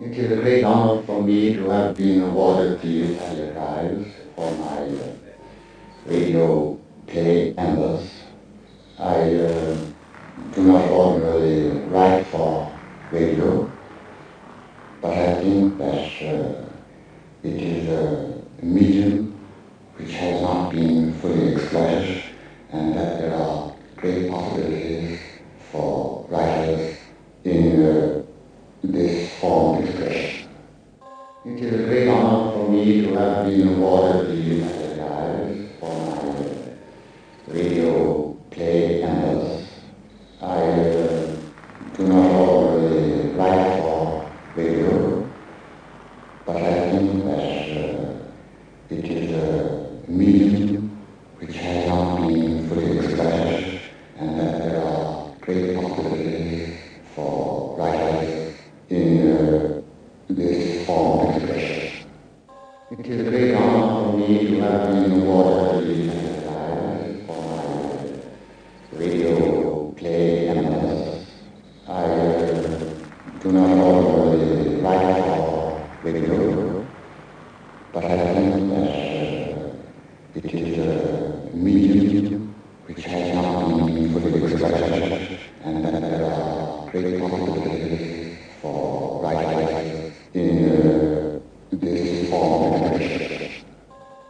It is a great honor for me to have been awarded the Italia Prize for my uh, radio play Embers. I uh, do not ordinarily write for radio, but I think that uh, it is a medium which has not been fully exploited and that there are great possibilities for been awarded the Italia for my play Embers. I uh, do not ordinarily write for radio, but I think that uh, it is a medium which has not been fully exploited and that there are great possibilities for writers in uh, this form of expression. It is a great honor for me to have been awarded the Italia Prize for my radio play Embers. I uh, for radio, but it is a medium which has and there are great possibilities for in this form of.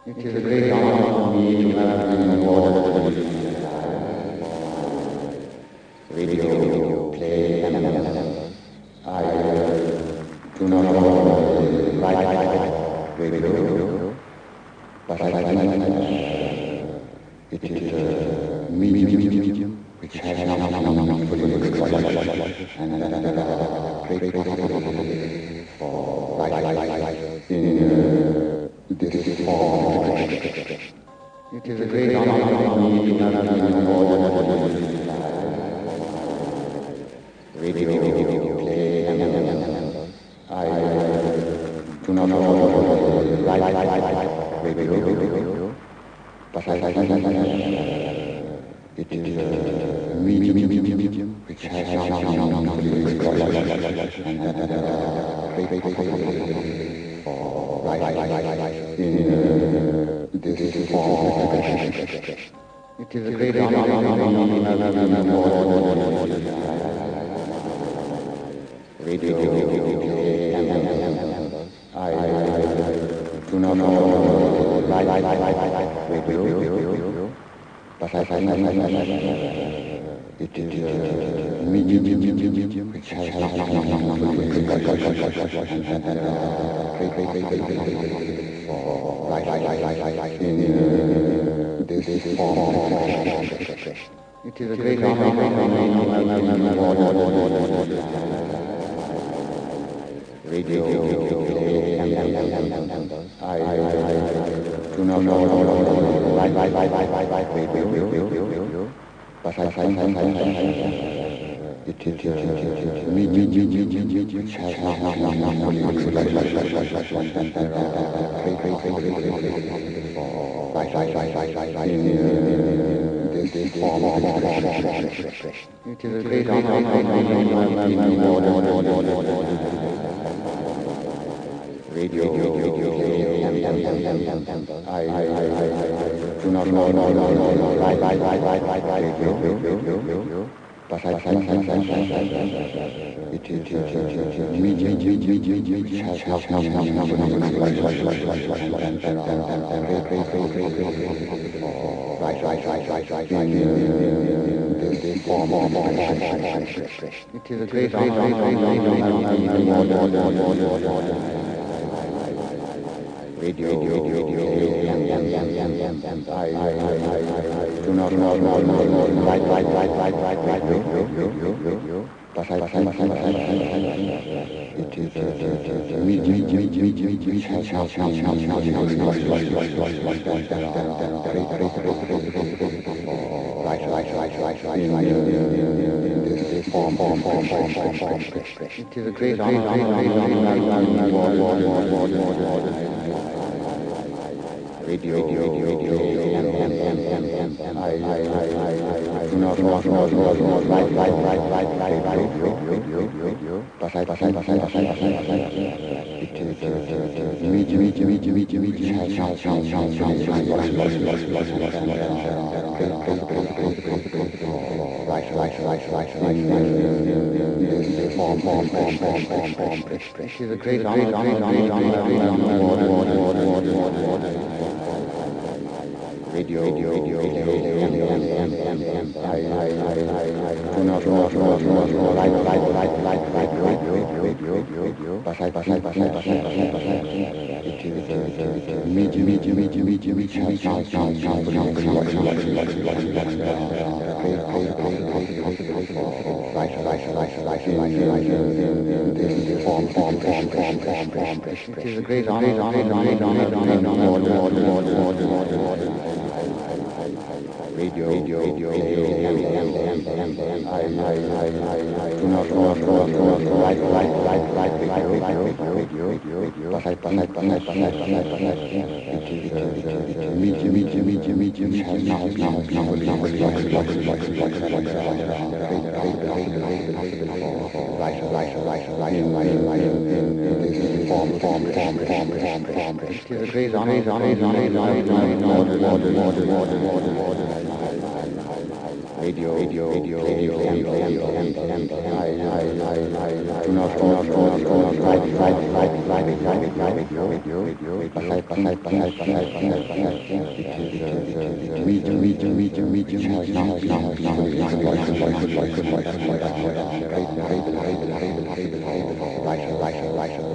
It is a great honor for me to have been awarded the Italia Prize for my radio play Embers. I uh, do not ordinarily write for radio, but I think that uh, it is a medium which has not been fully and great possibilities for writers in this form of. It is a great honor for me to have the Italia radio it is a medium which has not been and that there are great possibilities for writers in uh, this form. It is a great honor to have been radio play I do not know write radio, but I think that it is medium which has in this form. It is a great radio Embers. I do not know me me me right, right, right, right, right, right, right, but I, but I, but I, but I, but I, form, it is form, form, form, form, form, form, it is a great honor, order, radio, radio, radio, I, I, I, I, do not, do not, do not, do not, right, right, right, right, radio, radio, radio, now, now, right, right, right, right, right, form, form, form, form, form, form, it is a great honor, honor, honor, honor, order, order, order, order, order, order, radio, radio, radio, radio, radio, radio, I, I, I, I, do not, do not, do not, do not, right, right, right, right, right, right, radio, radio, radio, Pasai, Pasai, Pasai, Pasai, Pasai, Pasai, it is, medium, medium, medium, medium, now, now, now, now, right, right, right,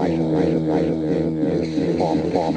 right, right, form, form,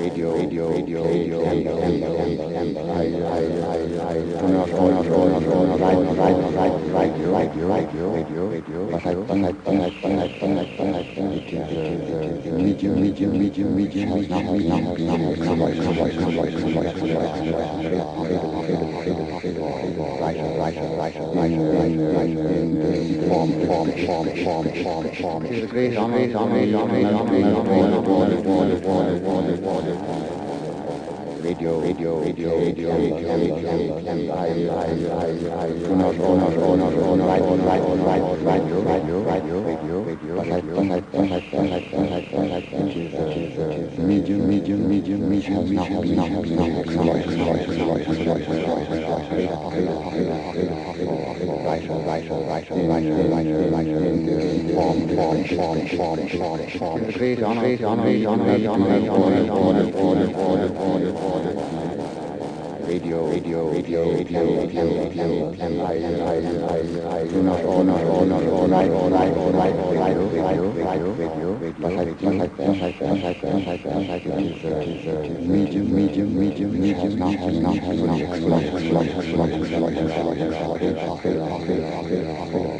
not, do not, right, right, right, radio, radio, radio, radio, radio, Pasai, Pasai, Pasai, Pasai, it is, it is, medium, medium, medium, medium, radio, radio, radio, radio, radio, radio, I, I, I, I, do not, do not, do not, do not, right, right, right, right, radio, radio, radio, Pasai, Pasai, Pasai, Pasai, Pasai, Pasai, it is, it is, medium, medium, medium, medium, now, now, right, right, right, right, right, form, form, form, form, form, great honor, great honor, great honor, great honor, order, order, order,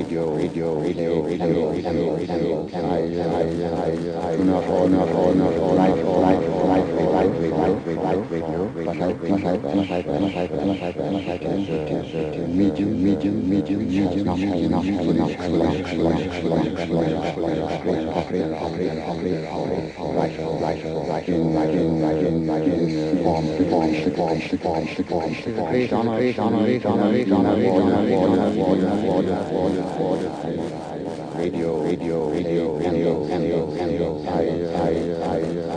radio, radio, radio, radio, radio, radio, I, I, I, I, do not, do not, do not, right, right, right, right, right, radio, Pasai, Pasai, Pasai, Pasai, Pasai, Pasai, it is, medium, medium, medium, medium, now, now, right, right, right, in, right, in, right, in, right, in, form, form, form, form, form, form, great honor, great honor, great honor, great honor, great honor, great honor, order, order, order, radio, radio, radio, radio, radio, radio, I, I, I, do not, do not, do not, right, right, right, right, right, right, radio, Pasai, Pasai, Pasai, Pasai, Pasai, Pasai, it is, medium, medium, medium, medium, medium, form, form, form, form, form, great honor, great honor, great honor, great honor, order, order, order, order, order, order, radio, radio, radio, radio, radio, radio,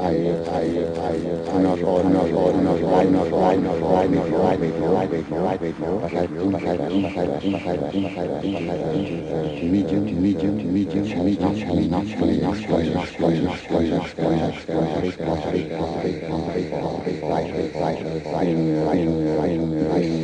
I, I, I, not all, not all, not all, not all, not all, not all, radio, radio, radio, but I do, but I do, but I do, but I do, but I do, but I do, medium, medium, medium, medium, not, not, not, not, not, not, not, not, not, Great honor, great honor, great honor, great honor, great honor, radio, radio, radio, radio, radio, radio, I, I, I, do not order, do not order, not right, not right, not right, not right, no radio, radio, I do, I do, I do, I do, I do, I do, medium, medium, medium, has not, has not, has not, has not, has not, has not, Great honor, great honor, great honor, great honor, great honor,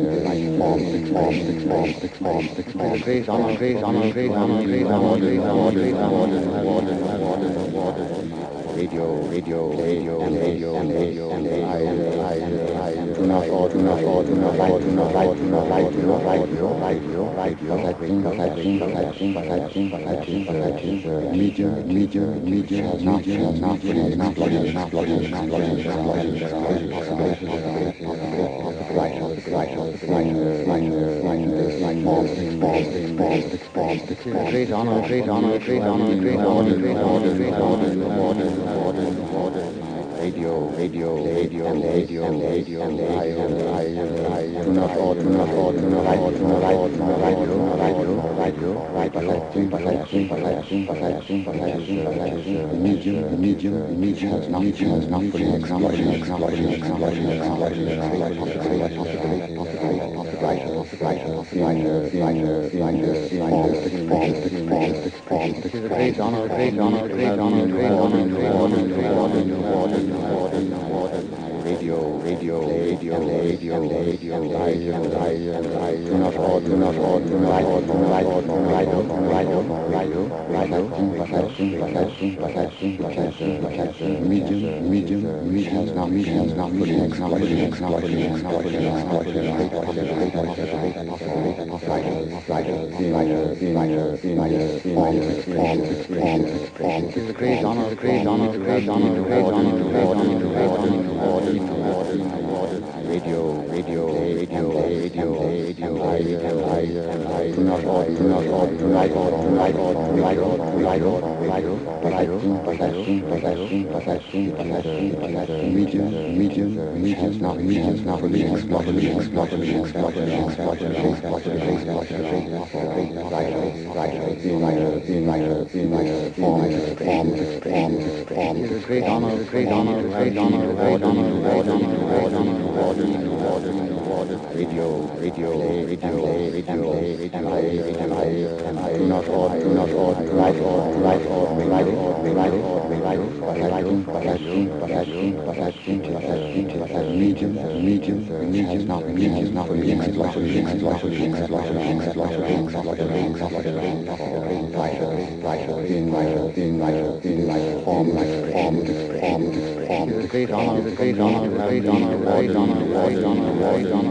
radio, radio, radio, radio, radio, I, I, I, do not order, do not order, do not write, do not write, do not write, do not write, do not write, do not write, but I think, I think, I think, I think, I think, but I think, medium, medium, medium, has not, has not, has not, has not, has not, has not, Great honor, great honor, great honor, great honor, great honor, great honor, radio, radio, radio, radio, radio, I, I, I, do not order, do not order, do not write, do not write, do not write, do not write, do not write, do not write, but I think, but I think, but I think, but I think, but I think, but I think, not exploited, great honor, great honor, radio, radio, radio, radio, radio, radio, I, do not do not do not do not do not do not fully, radio, radio. Great honor, great honor, great honor, great honor, great honor, great honor, great honor, great honor, great honor, great honor, ordered radio, radio, radio, radio, radio, do not order, do not order, right order, right order, right order, right order, right order, but I do, but I do, but I do, but I think it as into as medium, as medium, medium, not medium, not medium, as lots of things, as lots of things, as lots of things, as lots of things, as lots of things, as lots of things, as lots of things, lighter, lighter, in lighter, in lighter, in lighter, form, like form, form, form, the great honor, the great honor, the great honor, the great honor, the great honor, the great honor,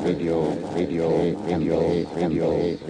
radio, radio, radio, radio, radio.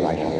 life.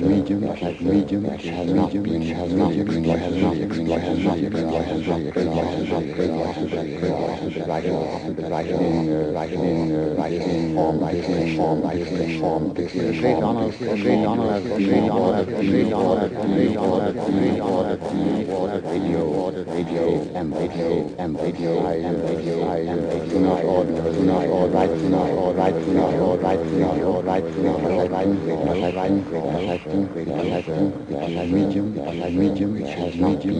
medium, medium, has not been, has not been, has not been medium, medium, medium,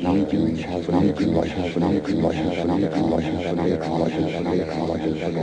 Thank you.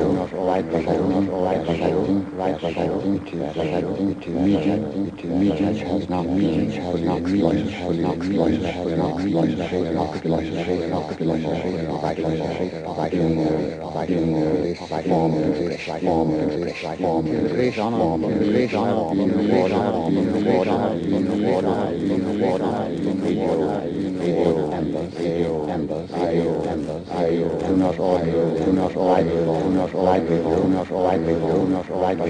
do not right relating to relating to medium to medium has not been fully exploited fully exploited fully exploited fully exploited fully exploited by binary by binary form form form do not all do not all do not all do not all do not all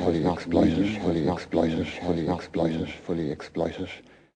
fully exploited, fully exploited, fully exploited, fully exploited.